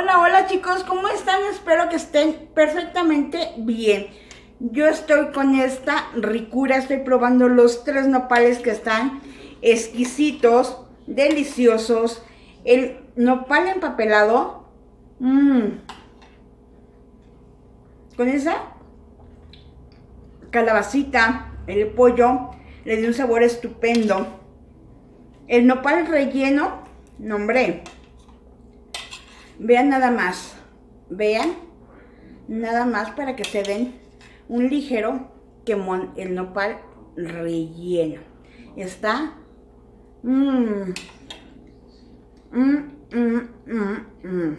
Hola, hola chicos, ¿cómo están? Espero que estén perfectamente bien. Yo estoy con esta ricura, estoy probando los tres nopales que están exquisitos, deliciosos. El nopal empapelado, mmm, con esa calabacita, el pollo, le dio un sabor estupendo. El nopal relleno, nombre. Vean nada más. Vean nada más para que se den un ligero quemón el nopal relleno. Está mmm, mmm, mmm,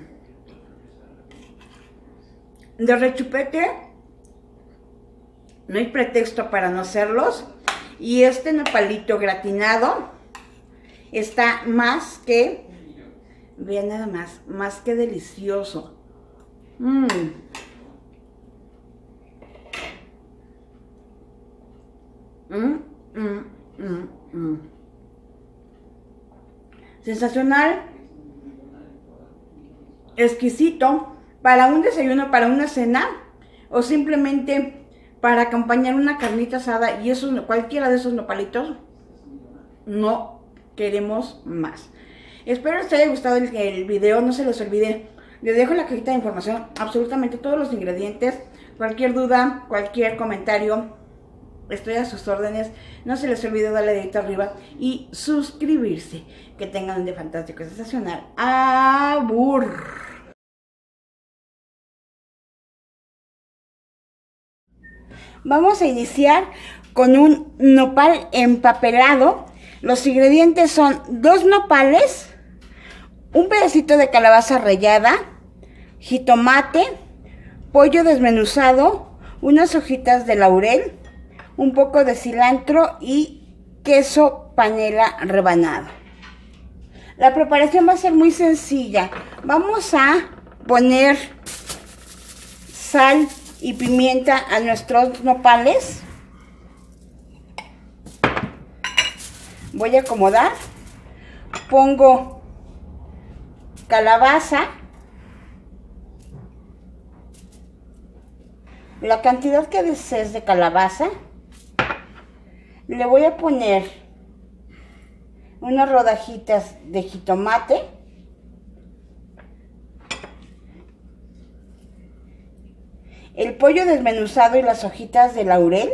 de rechupete no hay pretexto para no hacerlos y este nopalito gratinado está más que Vean nada más, más que delicioso. Mmm. Mmm, mmm, mmm, Sensacional. Exquisito. Para un desayuno, para una cena. O simplemente para acompañar una carnita asada. Y eso, cualquiera de esos nopalitos. No queremos más. Espero les haya gustado el, video, no se les olvide. Les dejo en la cajita de información absolutamente todos los ingredientes. Cualquier duda, cualquier comentario, estoy a sus órdenes. No se les olvide darle dedito arriba y suscribirse. Que tengan un día fantástico, sensacional. Abur. Vamos a iniciar con un nopal empapelado. Los ingredientes son dos nopales, un pedacito de calabaza rallada, jitomate, pollo desmenuzado, unas hojitas de laurel, un poco de cilantro y queso panela rebanado. La preparación va a ser muy sencilla. Vamos a poner sal y pimienta a nuestros nopales. Voy a acomodar. Pongo calabaza, la cantidad que desees de calabaza, le voy a poner unas rodajitas de jitomate, el pollo desmenuzado y las hojitas de laurel,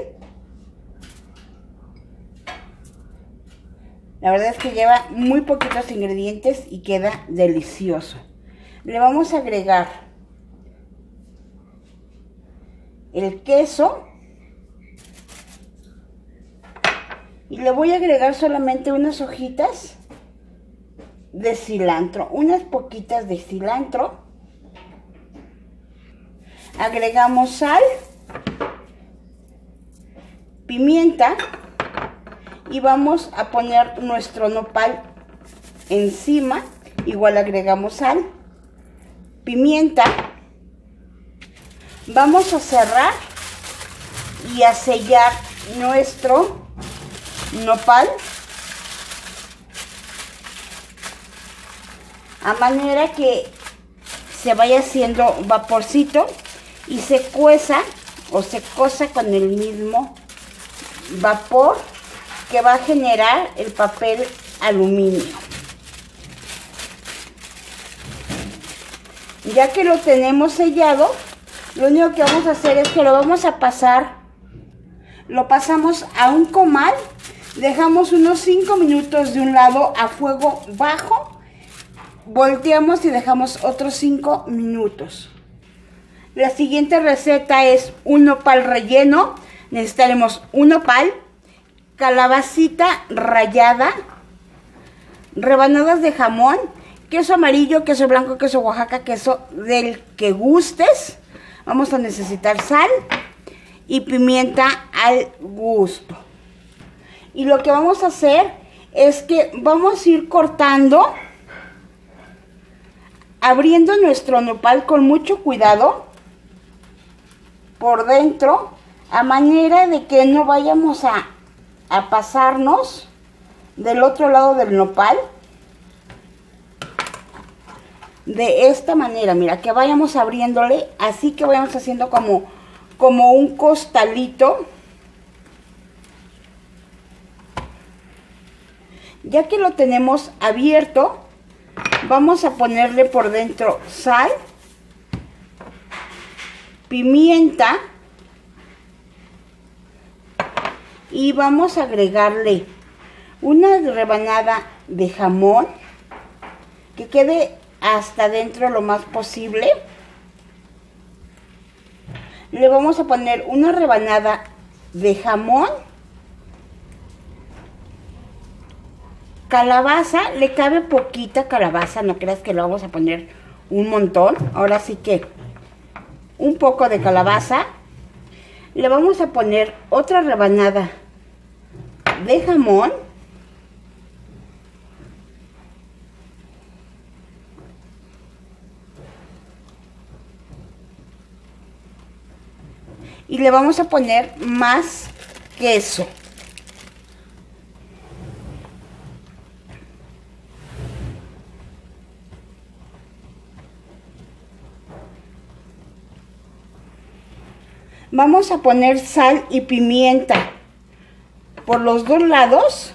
La verdad es que lleva muy poquitos ingredientes y queda delicioso. Le vamos a agregar el queso. Y le voy a agregar solamente unas hojitas de cilantro, unas poquitas de cilantro. Agregamos sal, pimienta y vamos a poner nuestro nopal encima igual agregamos sal pimienta. Vamos a cerrar y a sellar nuestro nopal a manera que se vaya haciendo vaporcito y se cueza o se cosa con el mismo vapor que va a generar el papel aluminio. Ya que lo tenemos sellado, lo único que vamos a hacer es que lo vamos a pasar, lo pasamos a un comal, dejamos unos 5 minutos de un lado a fuego bajo, volteamos y dejamos otros 5 minutos. La siguiente receta es un nopal relleno. Necesitaremos un nopal, calabacita rallada, rebanadas de jamón, queso amarillo, queso blanco, queso Oaxaca, queso del que gustes. Vamos a necesitar sal y pimienta al gusto. Y lo que vamos a hacer es que vamos a ir cortando, abriendo nuestro nopal con mucho cuidado por dentro, a manera de que no vayamos a a pasarnos del otro lado del nopal de esta manera, mira, que vayamos abriéndole, así que vayamos haciendo como, como un costalito. Ya que lo tenemos abierto, vamos a ponerle por dentro sal, pimienta y vamos a agregarle una rebanada de jamón que quede hasta dentro lo más posible. Le vamos a poner una rebanada de jamón. Calabaza, le cabe poquita calabaza, no creas que le vamos a poner un montón. Ahora sí que un poco de calabaza. Le vamos a poner otra rebanada de jamón. y le vamos a poner más queso. Vamos a poner sal y pimienta por los dos lados.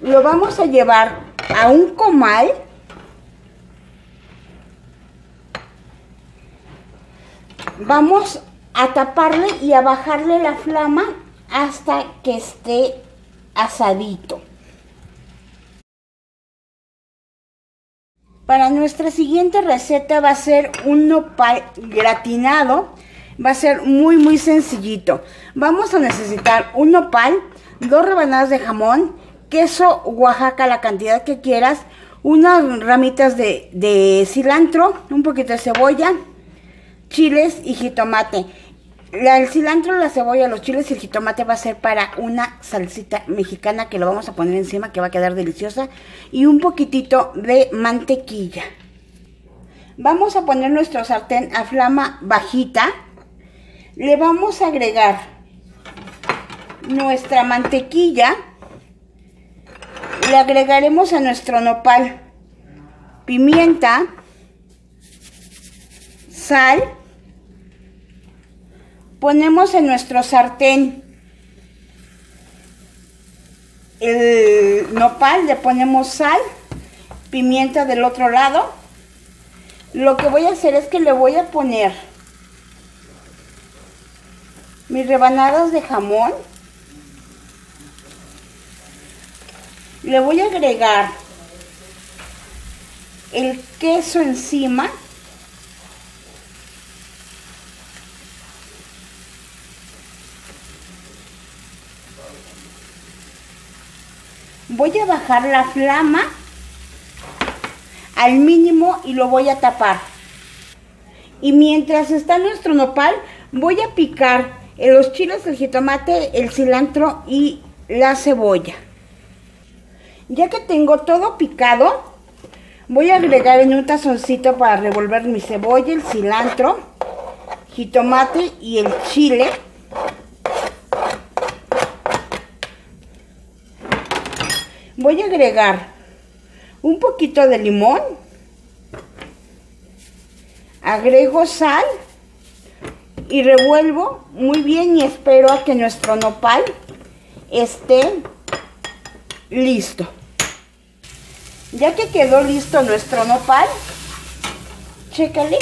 Lo vamos a llevar a un comal vamos a taparle y a bajarle la flama hasta que esté asadito. Para nuestra siguiente receta va a ser un nopal gratinado. Va a ser muy muy sencillito. Vamos a necesitar un nopal, dos rebanadas de jamón, queso Oaxaca, la cantidad que quieras, unas ramitas de, cilantro, un poquito de cebolla, chiles y jitomate. El cilantro, la cebolla, los chiles y el jitomate va a ser para una salsita mexicana que lo vamos a poner encima que va a quedar deliciosa. Y un poquitito de mantequilla. Vamos a poner nuestro sartén a flama bajita. Le vamos a agregar nuestra mantequilla. Le agregaremos a nuestro nopal pimienta, sal ponemos en nuestro sartén el nopal, le ponemos sal, pimienta del otro lado. Lo que voy a hacer es que le voy a poner mis rebanadas de jamón. Le voy a agregar el queso encima. Voy a bajar la flama al mínimo y lo voy a tapar. Y mientras está nuestro nopal, voy a picar los chiles, el jitomate, el cilantro y la cebolla. Ya que tengo todo picado, voy a agregar en un tazoncito para revolver mi cebolla, el cilantro, jitomate y el chile. Voy a agregar un poquito de limón, agrego sal y revuelvo muy bien y espero a que nuestro nopal esté listo. Ya que quedó listo nuestro nopal, chécale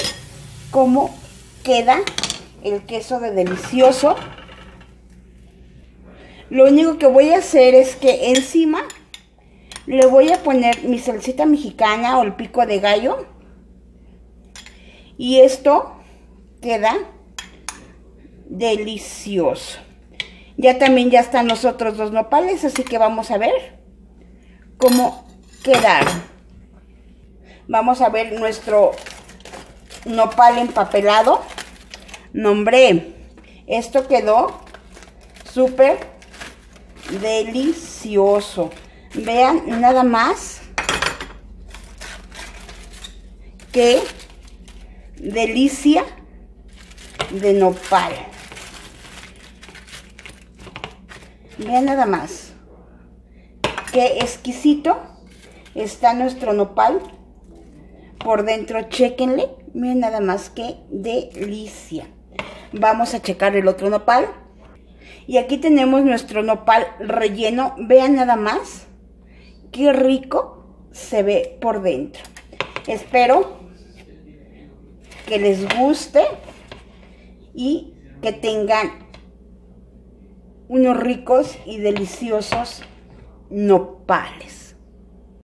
cómo queda el queso de delicioso. Lo único que voy a hacer es que encima le voy a poner mi salsita mexicana o el pico de gallo. Y esto queda delicioso. Ya también ya están los otros dos nopales, así que vamos a ver cómo quedaron. Vamos a ver nuestro nopal empapelado. Nombré. Esto quedó súper delicioso. Vean nada más que delicia de nopal. Vean nada más. qué exquisito está nuestro nopal. Por dentro, chequenle. Miren nada más qué delicia. Vamos a checar el otro nopal. Y aquí tenemos nuestro nopal relleno. Vean nada más qué rico se ve por dentro. Espero que les guste y que tengan unos ricos y deliciosos nopales.